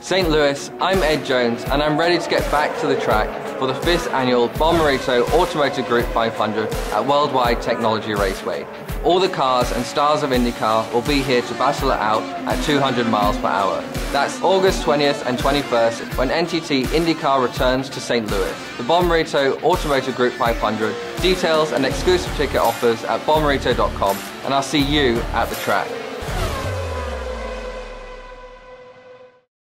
St. Louis, I'm Ed Jones and I'm ready to get back to the track for the 5th annual Bommarito Automotive Group 500 at World Wide Technology Raceway. All the cars and stars of IndyCar will be here to battle it out at 200 miles per hour. That's August 20th and 21st when NTT IndyCar returns to St. Louis. The Bommarito Automotive Group 500, details and exclusive ticket offers at bommarito.com and I'll see you at the track.